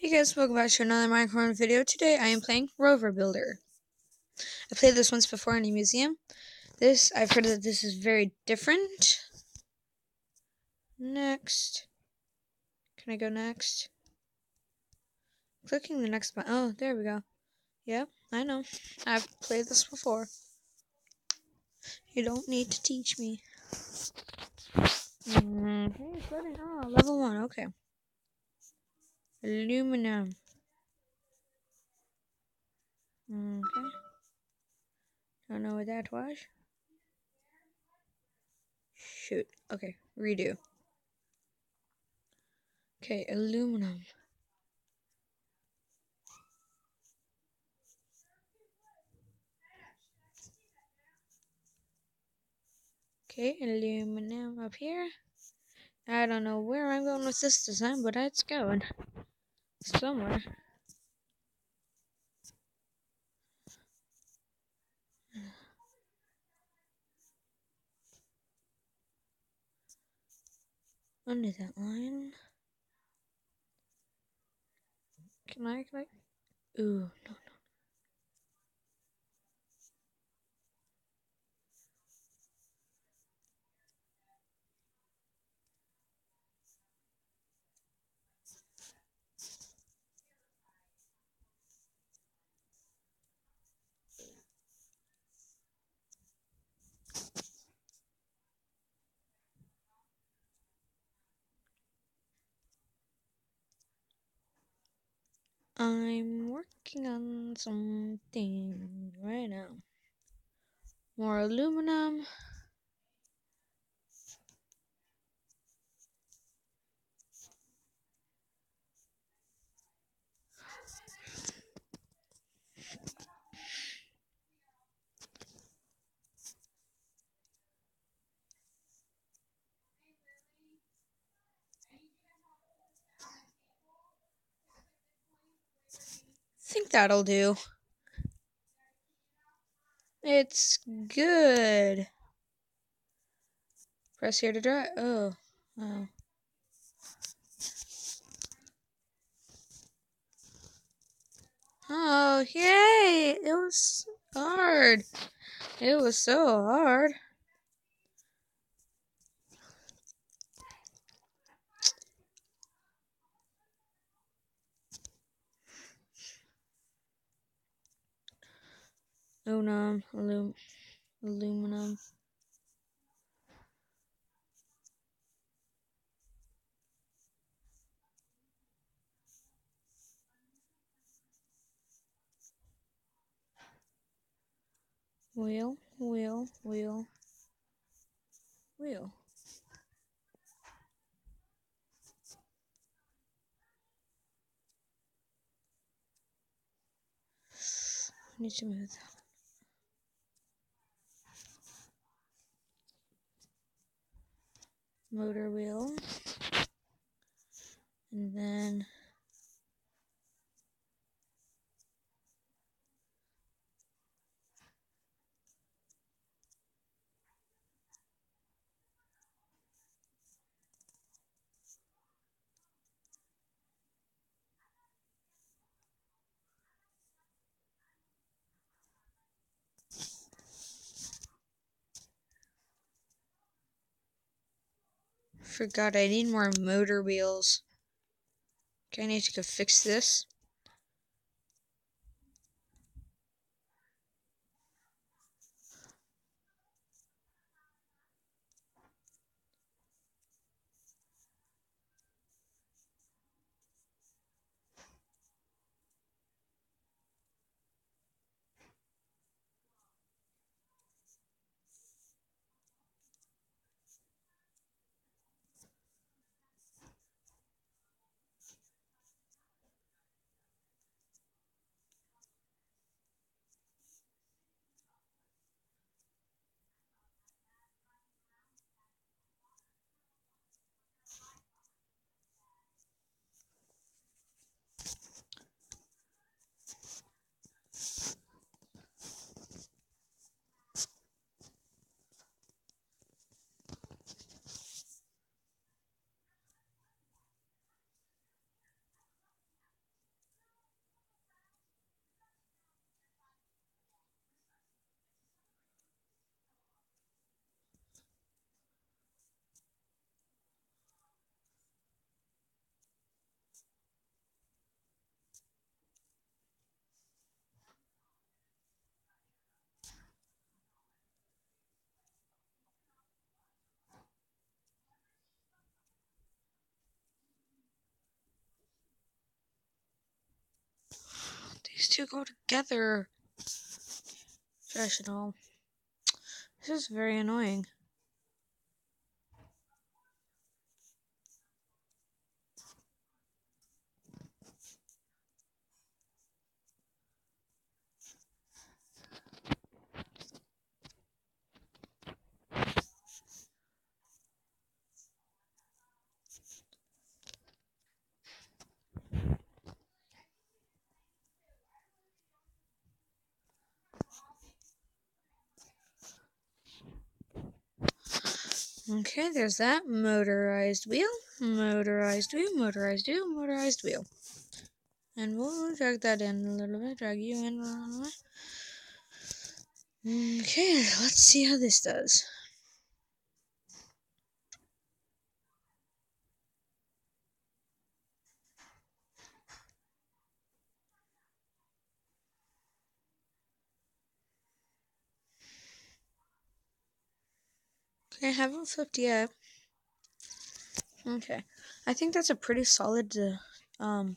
Hey guys, welcome back to another Minecraft video. Today I am playing Rover Builder. I played this once before in a museum. This, I've heard that this is very different. Next. Can I go next? Clicking the next button. Oh, there we go. Yep, I know. I've played this before. You don't need to teach me. Mm, starting. Oh, level one. Okay. Aluminum. Okay. Don't know what that was. Shoot. Okay, redo. Okay, aluminum. Okay, aluminum up here. I don't know where I'm going with this design, but it's going somewhere. Under that line. Can I, can I? Ooh, no, no. I'm working on something right now. More aluminum. That'll do. It's good. Press here to dry. Oh. Oh. Oh, yay! It was hard. It was so hard. Aluminum, alum, aluminum. Wheel, wheel, wheel, wheel. Need to move motor wheel. And then Forgot I need more motor wheels. Okay, I need to go fix this. These two go together? Professional. This is very annoying. Okay, there's that. Motorized wheel, motorized wheel, motorized wheel, motorized wheel. And we'll drag that in a little bit, drag you in a little bit. Okay, let's see how this does. I haven't flipped yet. Okay, I think that's a pretty solid, um,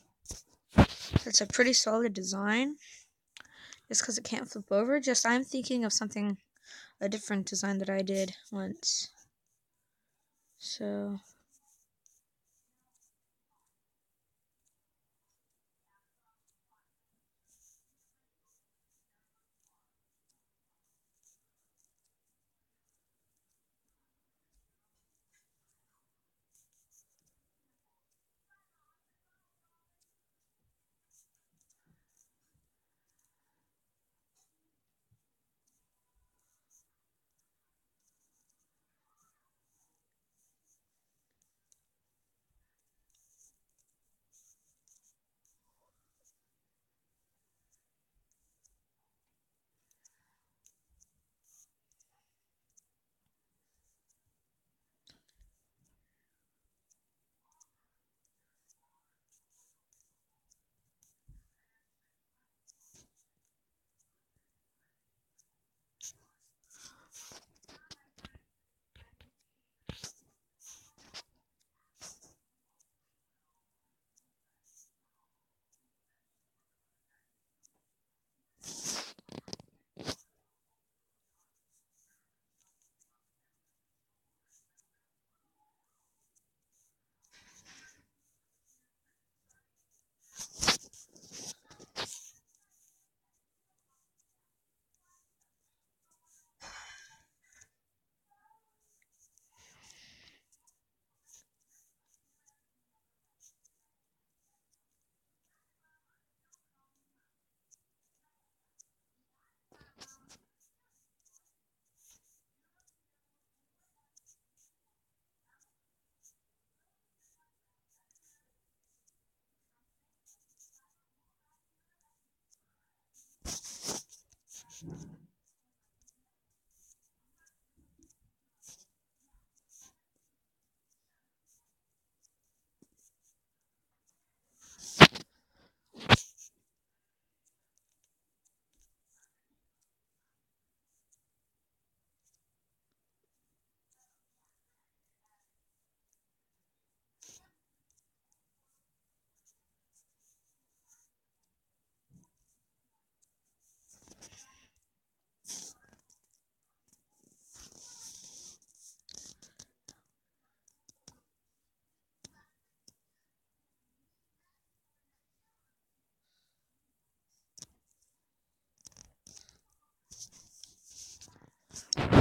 that's a pretty solid design. Just because it can't flip over, just I'm thinking of something, a different design that I did once. So,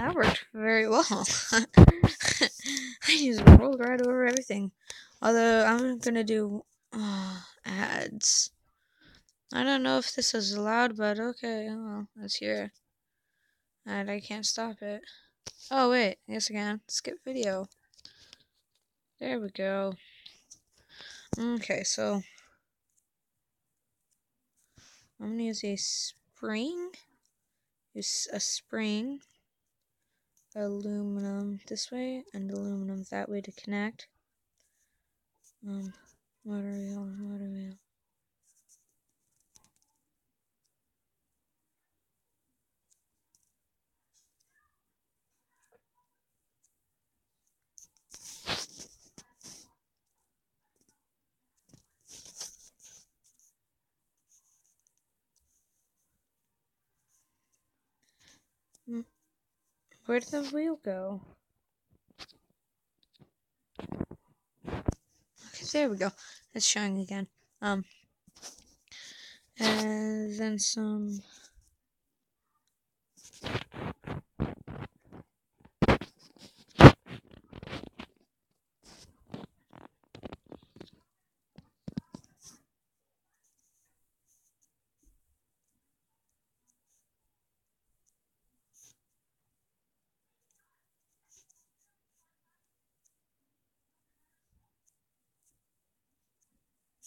That worked very well. I just rolled right over everything. Although I'm gonna do uh, ads. I don't know if this is allowed, but okay. Well, let's hear. And I can't stop it. Oh wait, yes again. Skip video. There we go. Okay, so I'm gonna use a spring. Use a spring aluminum this way and aluminum that way to connect. Um, motor wheel. Where did the wheel go? Okay, there we go. It's showing again. Um, and then some.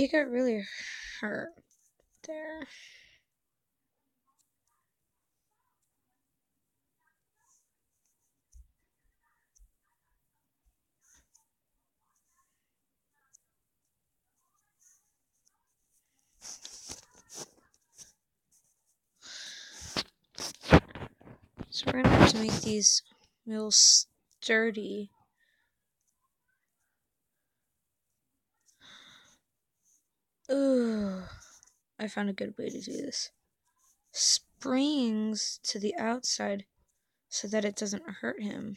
he got really hurt there. So we're gonna have to make these real sturdy. Ooh, I found a good way to do this. Springs to the outside so that it doesn't hurt him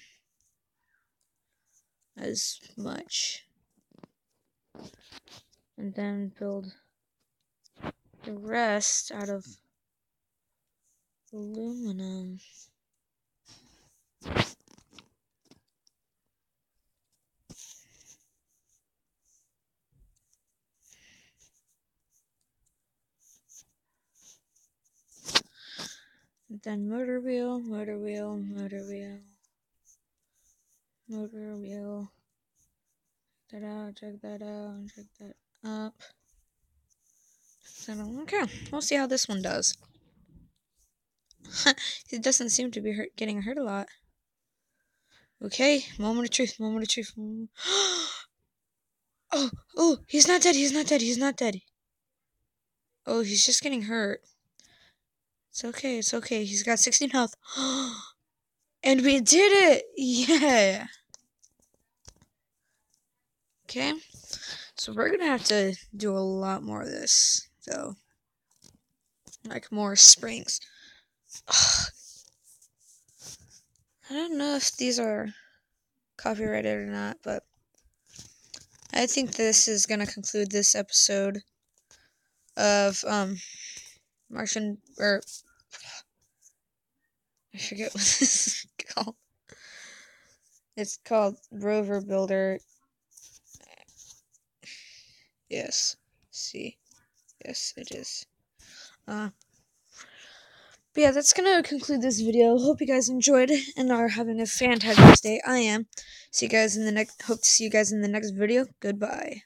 as much. And then build the rest out of aluminum. Then motor wheel, motor wheel, motor wheel, motor wheel. Check that out, check that out, check that up. Okay, we'll see how this one does. it doesn't seem to be hurt, getting hurt a lot. Okay, moment of truth, moment of truth. oh, oh, he's not dead, he's not dead, he's not dead. Oh, he's just getting hurt. It's okay, it's okay. He's got 16 health. and we did it! Yeah! Okay. So we're gonna have to do a lot more of this, though. Like more springs. Ugh. I don't know if these are copyrighted or not, but I think this is gonna conclude this episode of um Martian or I forget what this is called. It's called Rover Builder. Yes. See. Yes, it is. Uh but yeah, that's gonna conclude this video. Hope you guys enjoyed and are having a fantastic day. I am. See you guys in the next hope to see you guys in the next video. Goodbye.